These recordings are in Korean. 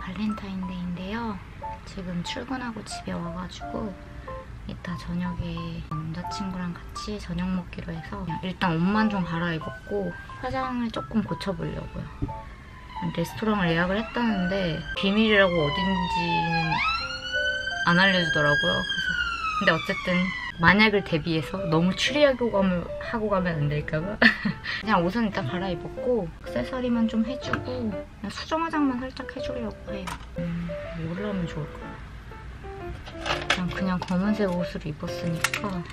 발렌타인데이인데요. 지금 출근하고 집에 와가지고 이따 저녁에 남자친구랑 같이 저녁 먹기로 해서 일단 옷만 좀 갈아입었고 화장을 조금 고쳐보려고요. 레스토랑을 예약을 했다는데 비밀이라고 어딘지는 안 알려주더라고요. 그래서 근데 어쨌든 만약을 대비해서 너무 추리하고 가면, 하고 가면 안 될까봐 그냥 옷은 일단 갈아입었고 액세서리만 좀 해주고 그냥 수정 화장만 살짝 해주려고 해요. 음, 뭘로 하면 좋을까? 그냥, 그냥 검은색 옷을 입었으니까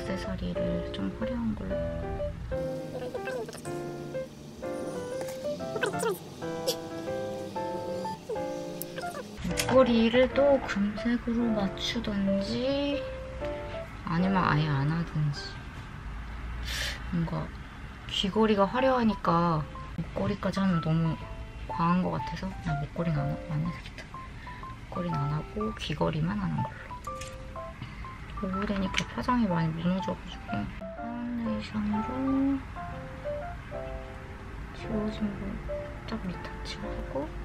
액세서리를 좀 화려한 걸로 목걸이를 또 금색으로 맞추던지 아니면 아예 안 하든지. 뭔가 귀걸이가 화려하니까 목걸이까지 하면 너무 과한 것 같아서 그냥 목걸이는 안, 하- 안 해야겠다. 목걸이는 안 하고 귀걸이만 하는 걸로. 오후 되니까 화장이 많이 무너져가지고 파운데이션으로 지워진 거 딱 retouch하고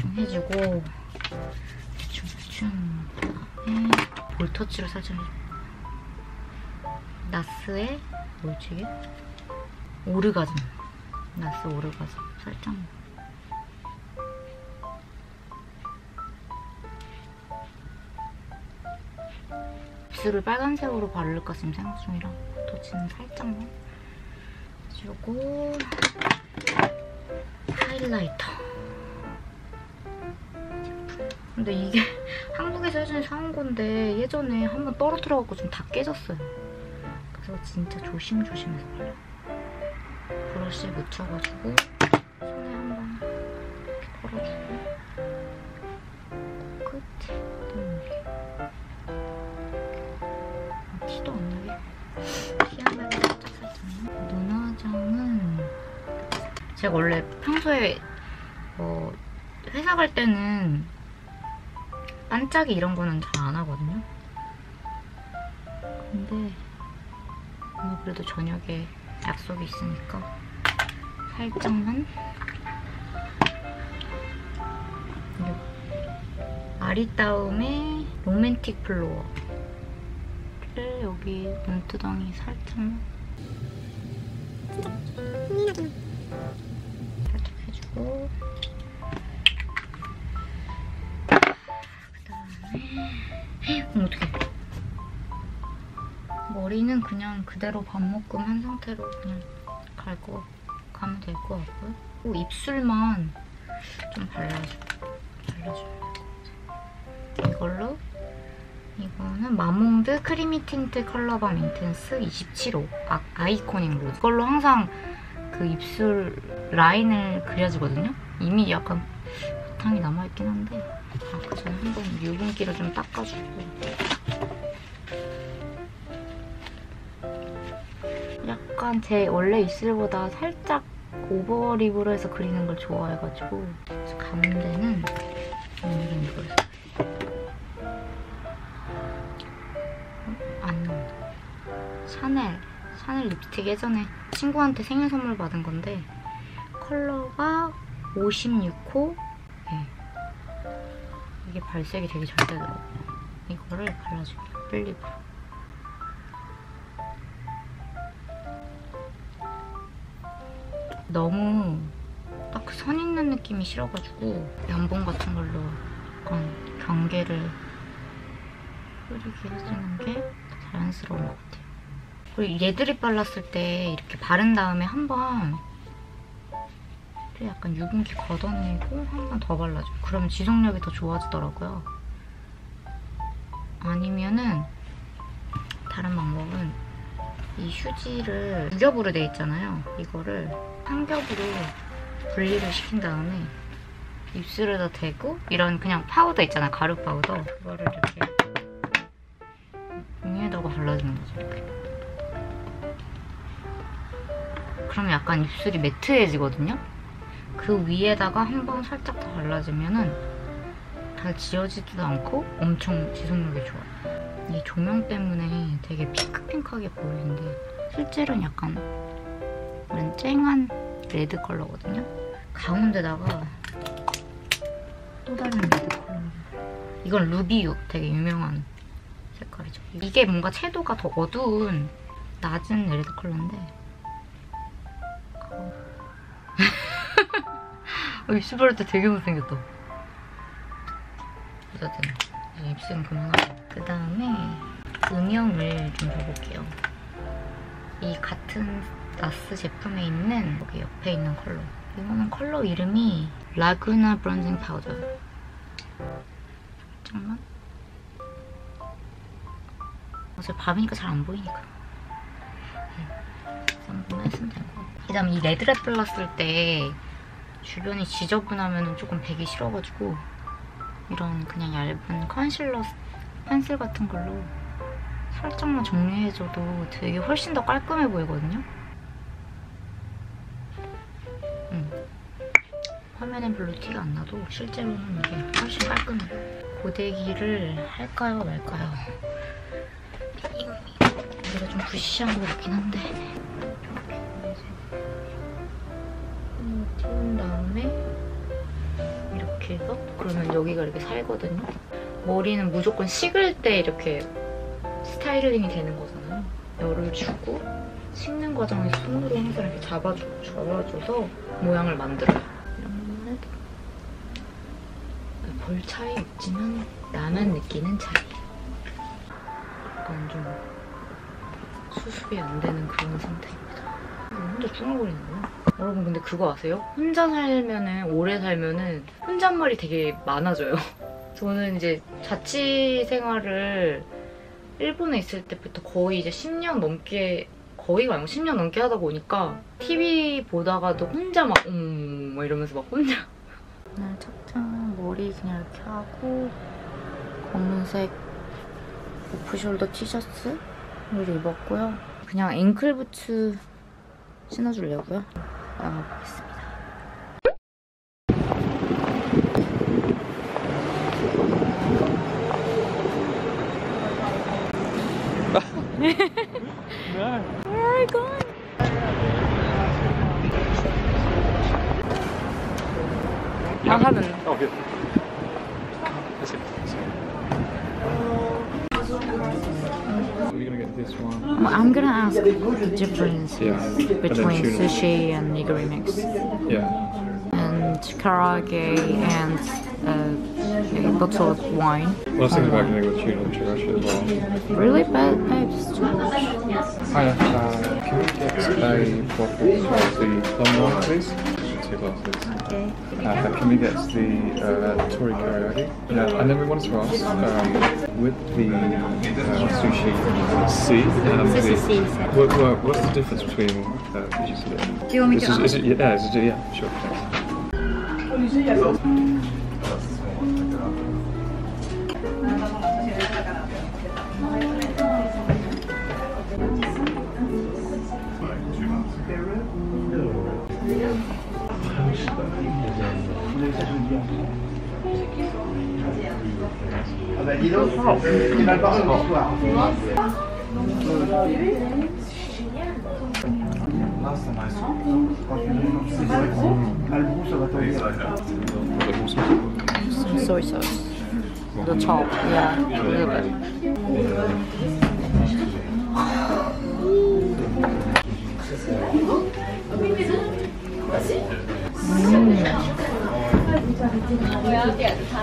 대충 해주고 대충 대충. 그다음에 볼터치로 살짝 나스의 뭐지 이게? 오르가즘. 나스 오르가즘. 살짝. 입술을 빨간색으로 바를까 지금 생각 중이라 볼터치는 살짝만 해주고 하이라이터 근데 이게 한국에서 예전에 사온 건데 예전에 한번 떨어뜨려갖고 좀 다 깨졌어요. 그래서 진짜 조심조심해서 발라. 브러쉬에 묻혀가지고 손에 한번 이렇게 덜어주고. 끝에 눈물이 아, 티도 안 나게? 피하면 살짝 살짝 눈화장은 제가 원래 평소에 뭐 회사 갈 때는 반짝이 이런 거는 잘 안 하거든요. 근데 오늘 그래도 저녁에 약속이 있으니까 살짝만 아리따움의 로맨틱 플로어를 여기 눈두덩이 살짝만 살짝 해주고 어떡해? 머리는 그냥 그대로 밥 먹고 한 상태로 그냥 갈 거 가면 될 것 같고요. 또 입술만 좀 발라줘. 같아요 이걸로? 이거는 마몽드 크리미 틴트 컬러밤 인텐스 27호 아, 아이코닉 로즈 이걸로 항상 그 입술 라인을 그려주거든요. 이미 약간 바탕이 남아있긴 한데 아, 그 전에 한번 유분기를 좀 닦아주고 약간 제 원래 입술보다 살짝 overlip으로 해서 그리는 걸 좋아해가지고 그래서 가운데는 오늘은 이걸 어? 안 나온다 샤넬 샤넬 립스틱 예전에 친구한테 생일 선물 받은 건데 컬러가 56호 네. 이게 발색이 되게 잘 되더라고요. 이거를 발라줄게요. full lip으로. 너무 딱 그 선 있는 느낌이 싫어가지고 연봉 같은 걸로 약간 경계를 흐리게 해주는 게더 자연스러운 것 같아요. 그리고 얘들이 발랐을 때 이렇게 바른 다음에 한번 또 약간 유분기 걷어내고 한 번 더 발라줘. 그러면 지속력이 더 좋아지더라고요. 아니면은 다른 방법은 이 휴지를 두 겹으로 돼 있잖아요. 이거를 한 겹으로 분리를 시킨 다음에 입술에다 대고 이런 그냥 파우더 있잖아요. 가루 파우더. 그거를 이렇게 위에다가 발라주는 거죠. 그러면 약간 입술이 매트해지거든요. 그 위에다가 한 번 살짝 더 발라주면은 잘 지워지지도 않고 엄청 지속력이 좋아요. 이 조명 때문에 되게 핑크핑크하게 보이는데 실제로는 약간 이건 쨍한 레드 컬러거든요. 가운데다가 또 다른 레드 컬러. 이건 Ruby Woo 되게 유명한 색깔이죠. 이게 뭔가 채도가 더 어두운 낮은 레드 컬러인데 바를 때 되게 못생겼다. 어쨌든 입술은 그만하고 그 다음에 음영을 좀 줘볼게요. 이 같은 NARS 제품에 있는 여기 옆에 있는 컬러 이거는 컬러 이름이 Laguna bronzing 파우더예요. 잠깐만 어차피 밤이니까 잘 안 보이니까 한번 했으면 될것 같아요. 그 다음 이 레드 립 발랐을 때 주변이 지저분하면 조금 뵈기 싫어가지고 이런 그냥 얇은 컨실러 펜슬 같은 걸로 살짝만 정리해줘도 되게 훨씬 더 깔끔해 보이거든요. 음. 화면엔 별로 티가 안 나도 실제로는 이게 훨씬 깔끔해요. 고데기를 할까요 말까요? 내가 좀 부시시한 것 같긴 한데 음, 튀운 다음에 이렇게 해서 그러면 여기가 이렇게 살거든요. 머리는 무조건 식을 때 이렇게 스타일링이 되는 거잖아요. 열을 주고 식는 과정에서 손으로 항상 이렇게 잡아줘, 잡아줘서 모양을 만들어요. 이런 거는 볼 차이 없지만 나만 느끼는 차이. 약간 좀 수습이 안 되는 그런 상태입니다. 혼자 중얼거리는 거야. 여러분 근데 그거 아세요? 혼자 살면은 오래 살면은 혼잣말이 되게 많아져요. 저는 이제 자취 생활을 일본에 있을 때부터 거의 이제 10년 넘게 거의가 아니고 10년 넘게 하다 보니까 TV 보다가도 혼자 막 음, 막 이러면서 막 혼자 오늘 착장 머리 그냥 이렇게 하고 검은색 오프숄더 티셔츠를 입었고요. 그냥 앵클 부츠 신어주려고요. 나가보겠습니다. No. Where are we going? I haven't. Oh, here. This one? I'm gonna ask the difference Yeah. Between sushi and nigiri mix Yeah. and karaage and uh, a bottle of wine. Well, I was thinking about getting with tuna and chirashi as well. Really bad babes, too much. Hi, uh, can we get a bottle of the wine, please? Two glasses. Okay. Uh, can we get the uh, tori karaage? Yeah, and then we wanted to ask um, with the uh, sushi C. Um, This the, is C. What, what, what's the difference between? Uh, did you see it? Do you want me This to is, ask? is it, yeah, is it, yeah, sure. Thanks. Soy sauce. The top, yeah, a little bit.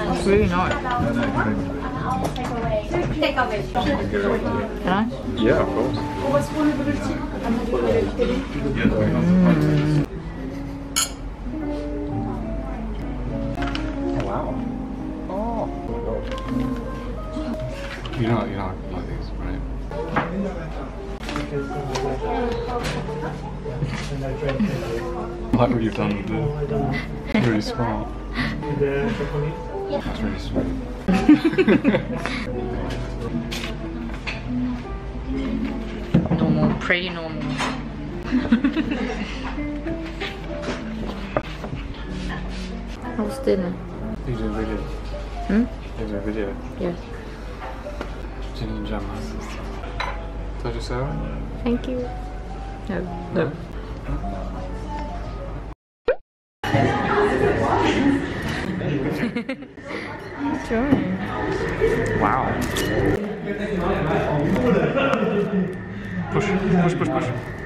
It's really nice. Can I? Yeah, of course. Oh, wow. Oh. You know, you know, like these, right? Like what you've done with the really smart. That's really sweet. normal, pretty normal. How's dinner? You did a video. Hmm? You did a video. Yes. Ginny and Gemma. Did I just say that? Thank you. No. No. Wow. Push, push, push, push.